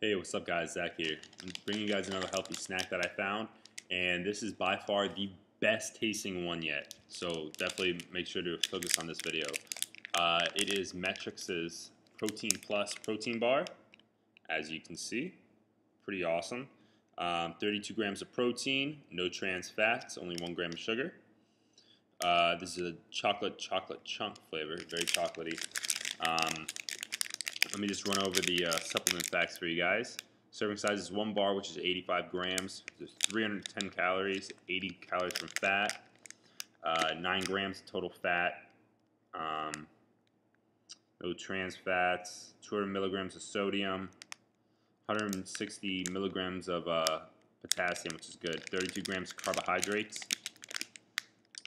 Hey, what's up guys? Zach here. I'm bringing you guys another healthy snack that I found, and this is by far the best tasting one yet. So definitely make sure to focus on this video. Uh, it is Met-Rx's Protein Plus Protein Bar, as you can see. Pretty awesome. Um, 32 grams of protein, no trans fats, only one gram of sugar. Uh, this is a chocolate chocolate chunk flavor, very chocolatey. Um, let me just run over the uh, supplement facts for you guys. Serving size is one bar, which is 85 grams. There's 310 calories, 80 calories from fat, uh, 9 grams total fat, um, no trans fats, 200 milligrams of sodium, 160 milligrams of uh, potassium, which is good, 32 grams of carbohydrates.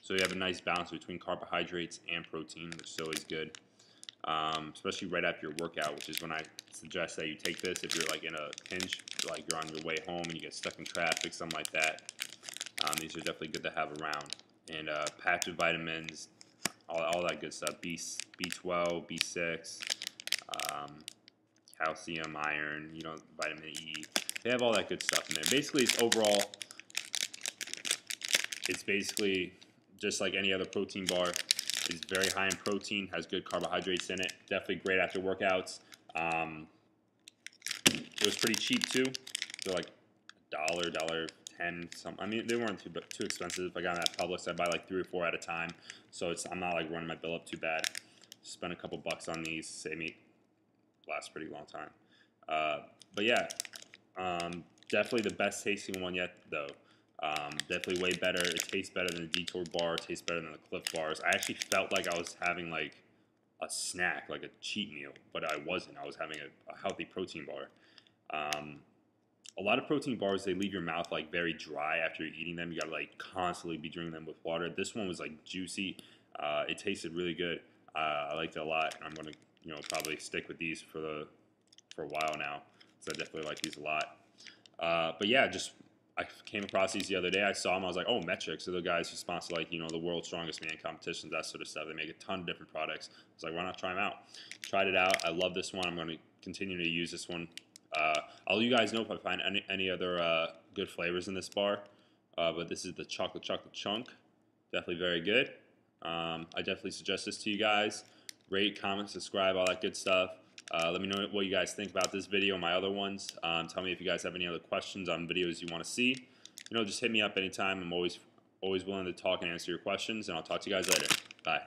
So you have a nice balance between carbohydrates and protein, which is always good um, especially right after your workout, which is when I suggest that you take this if you're like in a pinch, like you're on your way home and you get stuck in traffic, something like that. Um, these are definitely good to have around. And uh, packed with vitamins, all, all that good stuff. B, B12, B6, um, calcium, iron, you know, vitamin E. They have all that good stuff in there. Basically, it's overall, it's basically just like any other protein bar is very high in protein, has good carbohydrates in it. Definitely great after workouts. Um, it was pretty cheap too. They're like dollar, dollar ten. Some. I mean, they weren't too too expensive. If I got them at Publix, I buy like three or four at a time. So it's I'm not like running my bill up too bad. Spend a couple bucks on these, save me last pretty long time. Uh, but yeah, um, definitely the best tasting one yet though. Um, definitely way better. It tastes better than the Detour bar. It tastes better than the Clif bars. I actually felt like I was having like a snack, like a cheat meal, but I wasn't. I was having a, a healthy protein bar. Um, a lot of protein bars they leave your mouth like very dry after you're eating them. You gotta like constantly be drinking them with water. This one was like juicy. Uh, it tasted really good. Uh, I liked it a lot. I'm gonna you know probably stick with these for the for a while now. So I definitely like these a lot. Uh, but yeah, just I came across these the other day. I saw them. I was like, oh, Met-Rx are the guys who sponsor like you know the world's strongest man competitions, that sort of stuff. They make a ton of different products. I was like, why not try them out? Tried it out. I love this one. I'm going to continue to use this one. Uh, I'll let you guys know if I find any any other uh, good flavors in this bar. Uh, but this is the chocolate chocolate chunk. Definitely very good. Um, I definitely suggest this to you guys. Rate, comment, subscribe, all that good stuff. Uh, let me know what you guys think about this video and my other ones. Um, tell me if you guys have any other questions on videos you want to see. You know, just hit me up anytime. I'm always always willing to talk and answer your questions, and I'll talk to you guys later. Bye.